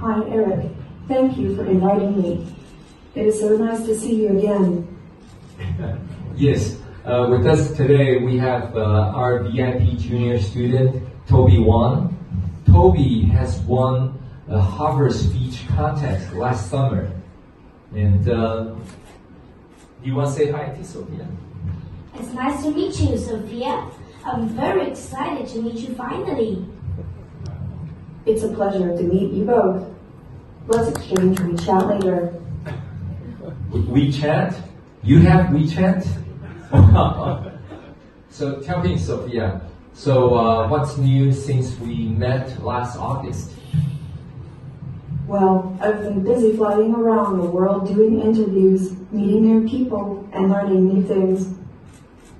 Hi, Eric. Thank you for inviting me. It is so nice to see you again. Yes, uh, with us today we have uh, our VIP junior student, Toby Wong. Toby has won a Harvard speech contest last summer. And uh, you want to say hi to Sophia? It's nice to meet you, Sophia. I'm very excited to meet you finally. It's a pleasure to meet you both. Let's exchange WeChat later. WeChat? You have WeChat? so tell me, Sophia. So uh, what's new since we met last August? Well, I've been busy flying around the world doing interviews, meeting new people, and learning new things.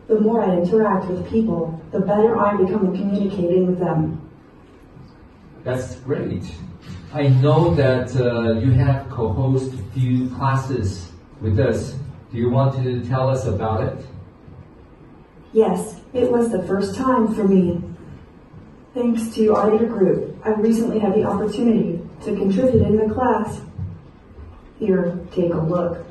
The more I interact with people, the better I become at communicating with them. That's great. I know that uh, you have co-hosted a few classes with us. Do you want to tell us about it? Yes, it was the first time for me. Thanks to iTutorGroup, I recently had the opportunity to contribute in the class. Here, take a look.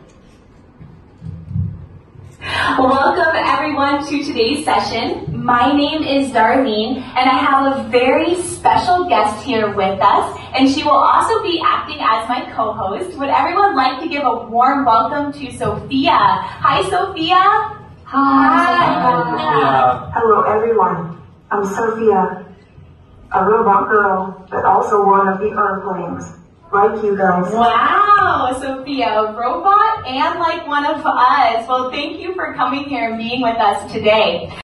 Welcome everyone to today's session. My name is Darlene and I have a very special guest here with us and she will also be acting as my co-host. Would everyone like to give a warm welcome to Sophia? Hi Sophia. Hi. Hello everyone, I'm Sophia, a robot girl, but also one of the Earthlings, like you guys. Wow, Sophia, a robot and like one of us. Well, thank you for coming here and being with us today.